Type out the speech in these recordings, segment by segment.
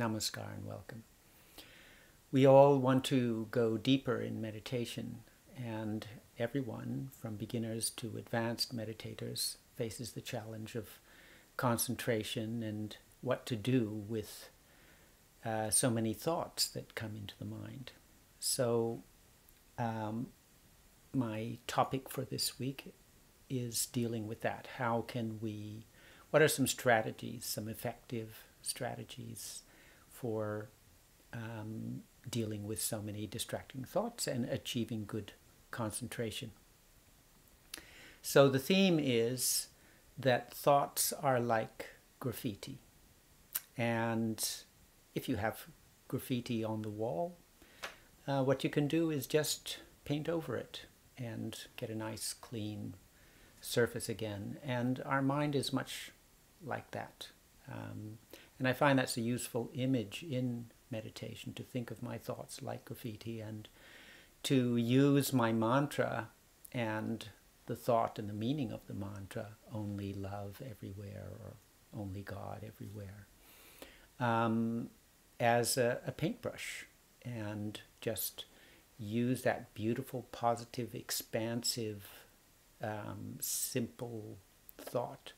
Namaskar and welcome. We all want to go deeper in meditation, and everyone, from beginners to advanced meditators, faces the challenge of concentration and what to do with uh, so many thoughts that come into the mind. So, um, my topic for this week is dealing with that. How can we, what are some strategies, some effective strategies for um, dealing with so many distracting thoughts and achieving good concentration. So the theme is that thoughts are like graffiti. And if you have graffiti on the wall, uh, what you can do is just paint over it and get a nice clean surface again. And our mind is much like that. Um, and I find that's a useful image in meditation to think of my thoughts like graffiti and to use my mantra and the thought and the meaning of the mantra only love everywhere or only God everywhere um, as a, a paintbrush and just use that beautiful, positive, expansive, um, simple thought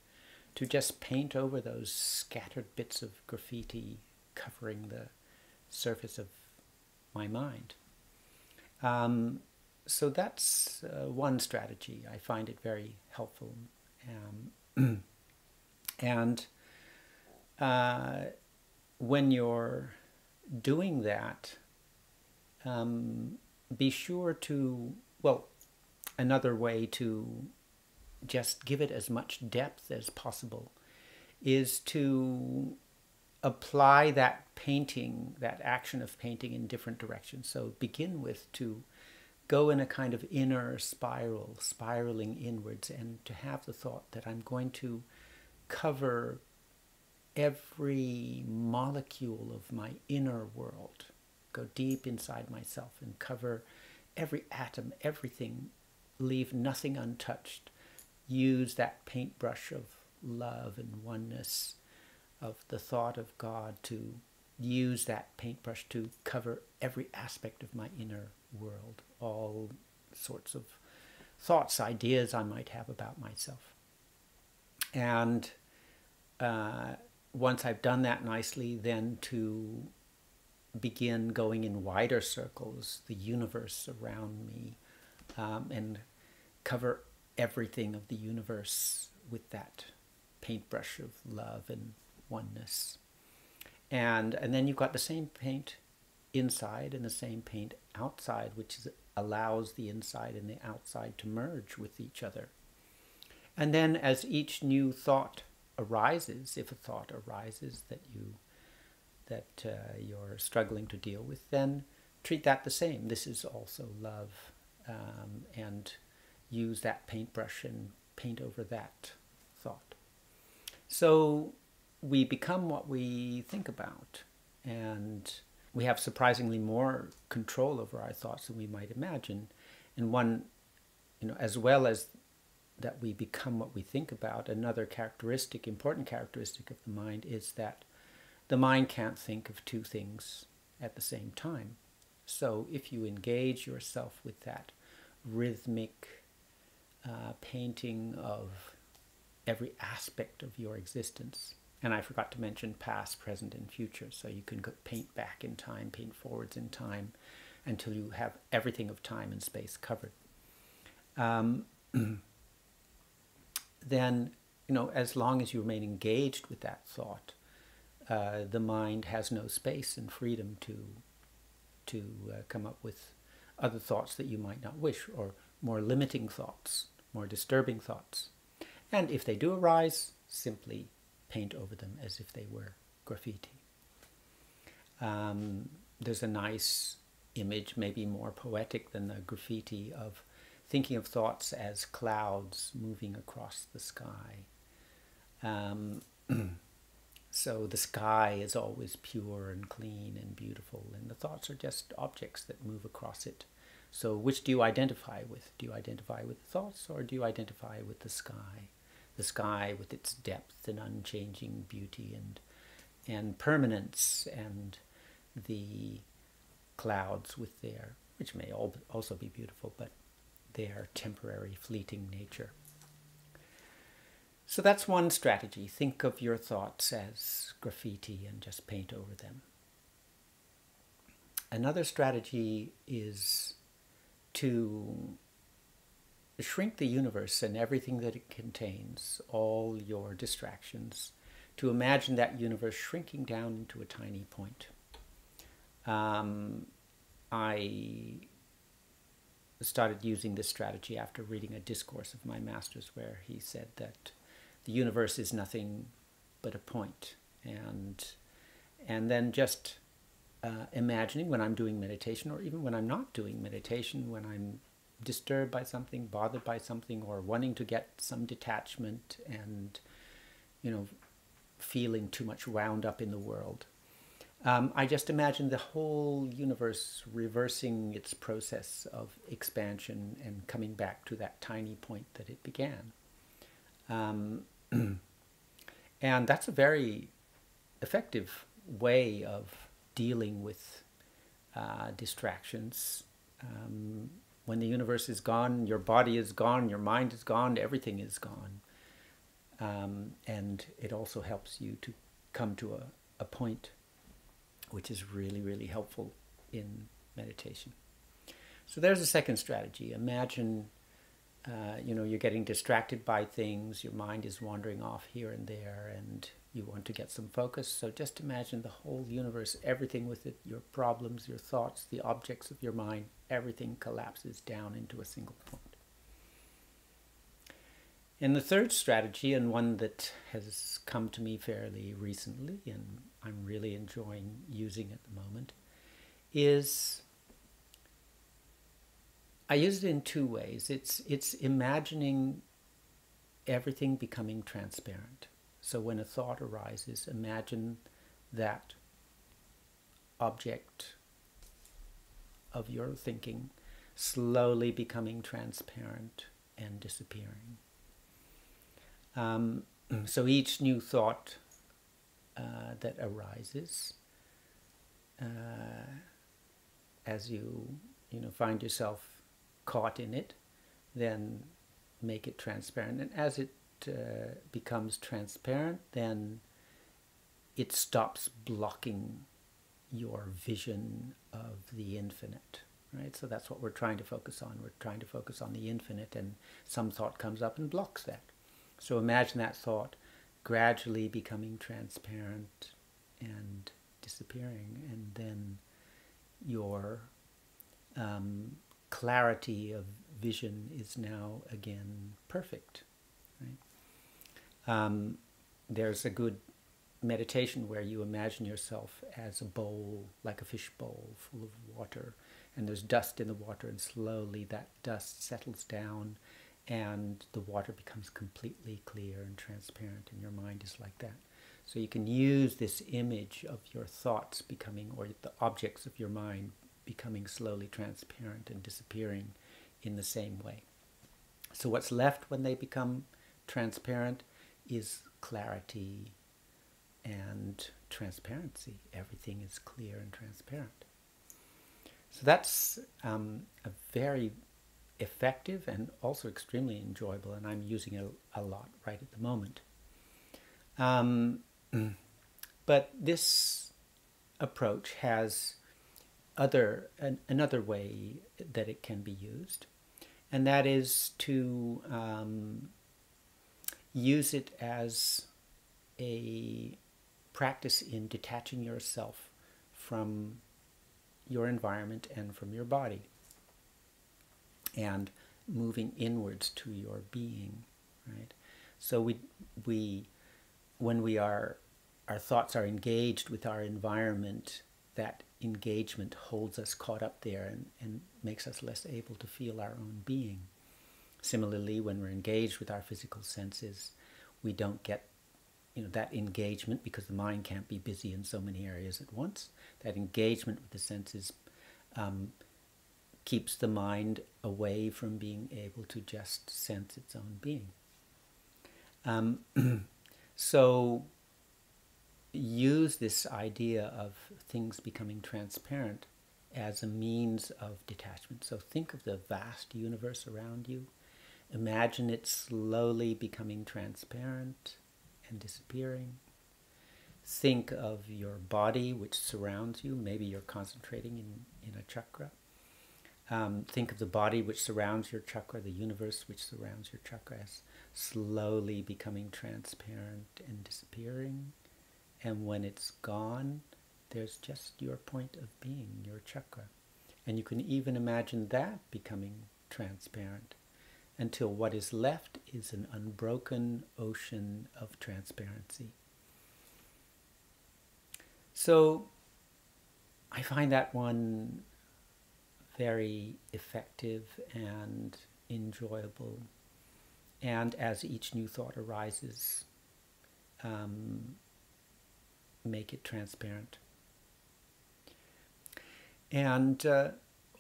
to just paint over those scattered bits of graffiti covering the surface of my mind. Um, so that's uh, one strategy. I find it very helpful. Um, and uh, when you're doing that, um, be sure to, well, another way to just give it as much depth as possible is to apply that painting, that action of painting in different directions. So begin with to go in a kind of inner spiral, spiraling inwards, and to have the thought that I'm going to cover every molecule of my inner world, go deep inside myself and cover every atom, everything, leave nothing untouched. Use that paintbrush of love and oneness of the thought of God to use that paintbrush to cover every aspect of my inner world, all sorts of thoughts, ideas I might have about myself. And uh, once I've done that nicely, then to begin going in wider circles, the universe around me, um, and cover everything of the universe with that paintbrush of love and oneness. And, and then you've got the same paint inside and the same paint outside, which is, allows the inside and the outside to merge with each other. And then as each new thought arises, if a thought arises that you that uh, you're struggling to deal with, then treat that the same. This is also love, um, and use that paintbrush and paint over that thought. So we become what we think about, and we have surprisingly more control over our thoughts than we might imagine. And one, you know, as well as that we become what we think about, another characteristic, important characteristic of the mind is that the mind can't think of two things at the same time. So if you engage yourself with that rhythmic uh, painting of every aspect of your existence, and I forgot to mention past, present, and future. So you can paint back in time, paint forwards in time, until you have everything of time and space covered. Um, then, you know, as long as you remain engaged with that thought, uh, the mind has no space and freedom to to uh, come up with other thoughts that you might not wish, or more limiting thoughts, more disturbing thoughts. And if they do arise, simply paint over them as if they were graffiti. Um, there's a nice image, maybe more poetic than the graffiti, of thinking of thoughts as clouds moving across the sky. Um, so the sky is always pure and clean and beautiful, and the thoughts are just objects that move across it. So, which do you identify with? Do you identify with the thoughts or do you identify with the sky? the sky with its depth and unchanging beauty and and permanence and the clouds with their, which may also be beautiful, but their temporary, fleeting nature. So that's one strategy. Think of your thoughts as graffiti and just paint over them. Another strategy is to shrink the universe and everything that it contains, all your distractions, to imagine that universe shrinking down into a tiny point. Um, I started using this strategy after reading a discourse of my master's where he said that the universe is nothing but a point and and then just uh, imagining when I'm doing meditation or even when I'm not doing meditation when I'm disturbed by something, bothered by something, or wanting to get some detachment and, you know, feeling too much wound up in the world. Um, I just imagine the whole universe reversing its process of expansion and coming back to that tiny point that it began. Um, and that's a very effective way of dealing with uh, distractions. Um, when the universe is gone, your body is gone, your mind is gone, everything is gone. Um, and it also helps you to come to a, a point which is really, really helpful in meditation. So there's a second strategy. Imagine, uh, you know, you're getting distracted by things, your mind is wandering off here and there, and you want to get some focus. So just imagine the whole universe, everything with it, your problems, your thoughts, the objects of your mind, everything collapses down into a single point. And the third strategy, and one that has come to me fairly recently, and I'm really enjoying using at the moment, is I use it in two ways. It's, it's imagining everything becoming transparent. So when a thought arises, imagine that object of your thinking slowly becoming transparent and disappearing. Um, so each new thought uh, that arises, uh, as you you know find yourself caught in it, then make it transparent, and as it uh, becomes transparent, then it stops blocking your vision of the infinite right? So that's what we're trying to focus on. We're trying to focus on the infinite and some thought comes up and blocks that. So imagine that thought gradually becoming transparent and disappearing and then your um, clarity of vision is now again perfect um, there's a good meditation where you imagine yourself as a bowl, like a fish bowl full of water, and there's dust in the water, and slowly that dust settles down, and the water becomes completely clear and transparent, and your mind is like that. So you can use this image of your thoughts becoming, or the objects of your mind becoming slowly transparent and disappearing in the same way. So what's left when they become transparent is clarity and transparency. Everything is clear and transparent. So that's um, a very effective and also extremely enjoyable, and I'm using it a lot right at the moment. Um, but this approach has other an, another way that it can be used, and that is to um, use it as a practice in detaching yourself from your environment and from your body and moving inwards to your being right? So we we when we are our thoughts are engaged with our environment that engagement holds us caught up there and, and makes us less able to feel our own being Similarly, when we're engaged with our physical senses, we don't get you know that engagement because the mind can't be busy in so many areas at once. That engagement with the senses um, keeps the mind away from being able to just sense its own being. Um, so use this idea of things becoming transparent as a means of detachment. So think of the vast universe around you. Imagine it slowly becoming transparent and disappearing. Think of your body which surrounds you. Maybe you're concentrating in, in a chakra. Um, think of the body which surrounds your chakra, the universe which surrounds your chakra as slowly becoming transparent and disappearing. And when it's gone, there's just your point of being, your chakra. And you can even imagine that becoming transparent until what is left is an unbroken ocean of transparency. So I find that one very effective and enjoyable. And as each new thought arises, um, make it transparent. And uh,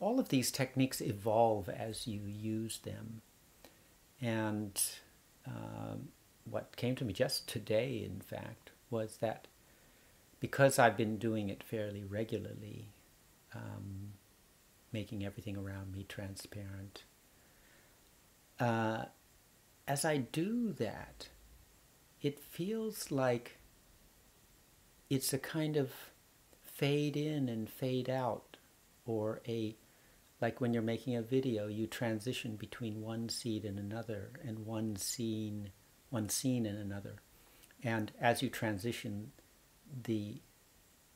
all of these techniques evolve as you use them. And uh, what came to me just today, in fact, was that because I've been doing it fairly regularly, um, making everything around me transparent, uh, as I do that, it feels like it's a kind of fade in and fade out or a like when you're making a video you transition between one seed and another and one scene one scene and another. And as you transition the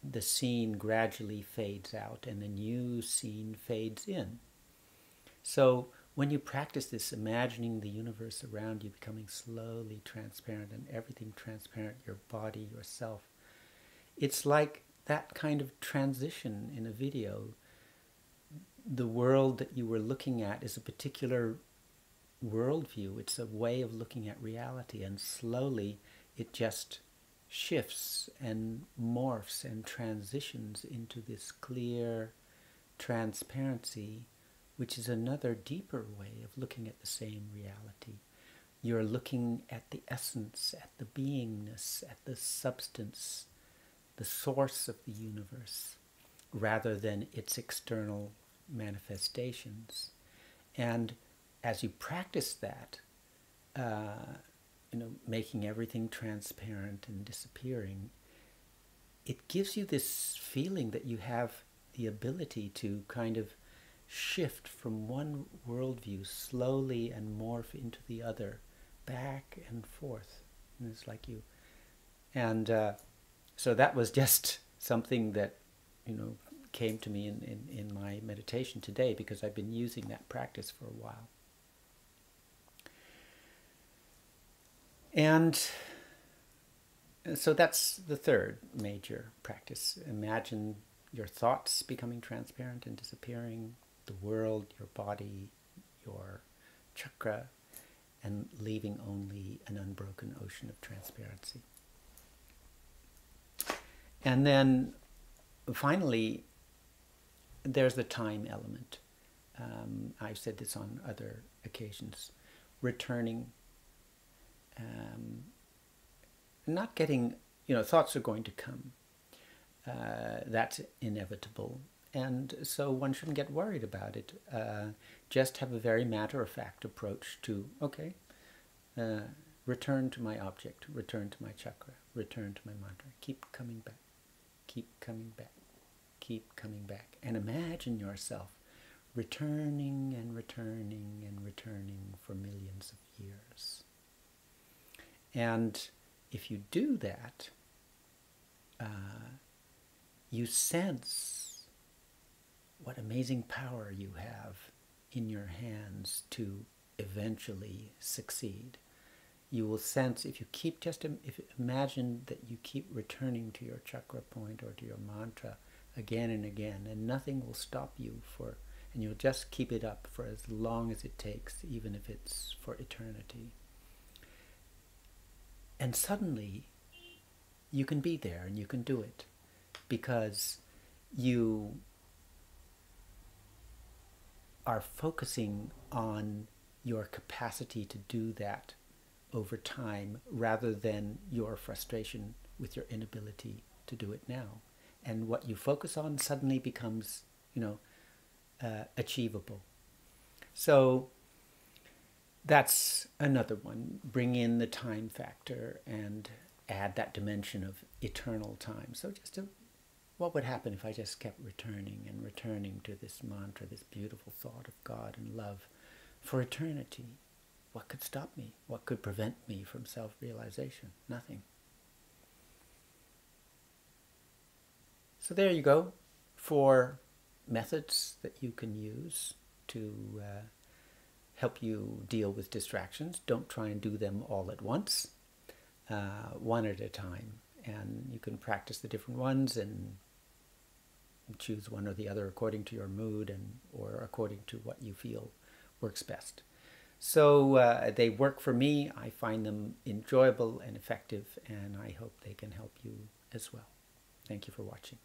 the scene gradually fades out and a new scene fades in. So when you practice this imagining the universe around you becoming slowly transparent and everything transparent your body yourself it's like that kind of transition in a video the world that you were looking at is a particular worldview. It's a way of looking at reality, and slowly it just shifts and morphs and transitions into this clear transparency, which is another deeper way of looking at the same reality. You're looking at the essence, at the beingness, at the substance, the source of the universe, rather than its external manifestations. And as you practice that, uh, you know, making everything transparent and disappearing, it gives you this feeling that you have the ability to kind of shift from one worldview slowly and morph into the other, back and forth. And it's like you. And uh, so that was just something that, you know, came to me in, in, in my meditation today because I've been using that practice for a while. And so that's the third major practice. Imagine your thoughts becoming transparent and disappearing, the world, your body, your chakra, and leaving only an unbroken ocean of transparency. And then finally, there's the time element. Um, I've said this on other occasions. Returning, um, not getting, you know, thoughts are going to come. Uh, that's inevitable. And so one shouldn't get worried about it. Uh, just have a very matter of fact approach to, okay, uh, return to my object, return to my chakra, return to my mantra. Keep coming back, keep coming back keep coming back. And imagine yourself returning and returning and returning for millions of years. And if you do that, uh, you sense what amazing power you have in your hands to eventually succeed. You will sense if you keep just if imagine that you keep returning to your chakra point or to your mantra again and again, and nothing will stop you for, and you'll just keep it up for as long as it takes, even if it's for eternity. And suddenly, you can be there and you can do it because you are focusing on your capacity to do that over time rather than your frustration with your inability to do it now. And what you focus on suddenly becomes, you know, uh, achievable. So that's another one. Bring in the time factor and add that dimension of eternal time. So just to, what would happen if I just kept returning and returning to this mantra, this beautiful thought of God and love for eternity? What could stop me? What could prevent me from self-realization? Nothing. So there you go. Four methods that you can use to uh, help you deal with distractions. Don't try and do them all at once, uh, one at a time. And you can practice the different ones and choose one or the other according to your mood and or according to what you feel works best. So uh, they work for me. I find them enjoyable and effective, and I hope they can help you as well. Thank you for watching.